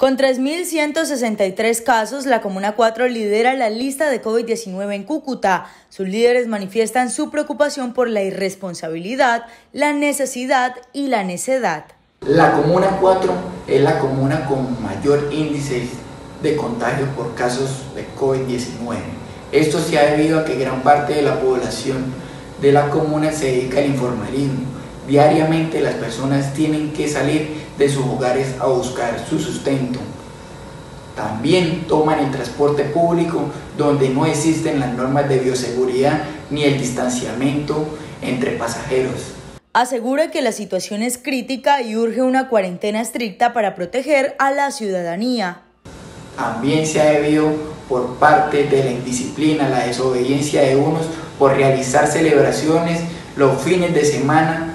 Con 3.163 casos, la Comuna 4 lidera la lista de COVID-19 en Cúcuta. Sus líderes manifiestan su preocupación por la irresponsabilidad, la necesidad y la necedad. La Comuna 4 es la comuna con mayor índice de contagio por casos de COVID-19. Esto se ha debido a que gran parte de la población de la comuna se dedica al informalismo Diariamente las personas tienen que salir de sus hogares a buscar su sustento. También toman el transporte público donde no existen las normas de bioseguridad ni el distanciamiento entre pasajeros. Asegura que la situación es crítica y urge una cuarentena estricta para proteger a la ciudadanía. También se ha debido por parte de la indisciplina, la desobediencia de unos por realizar celebraciones los fines de semana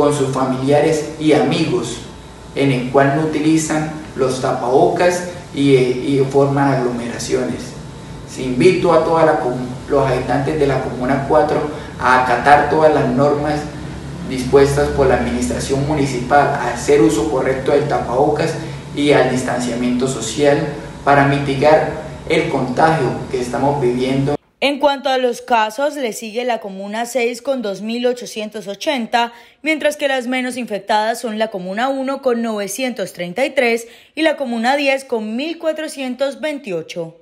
con sus familiares y amigos, en el cual no utilizan los tapabocas y, forman aglomeraciones. Se invito a todos los habitantes de la Comuna 4 a acatar todas las normas dispuestas por la administración municipal, a hacer uso correcto del tapabocas y al distanciamiento social para mitigar el contagio que estamos viviendo. En cuanto a los casos, le sigue la Comuna 6 con 2.880, mientras que las menos infectadas son la Comuna 1 con 933 y la Comuna 10 con 1.428.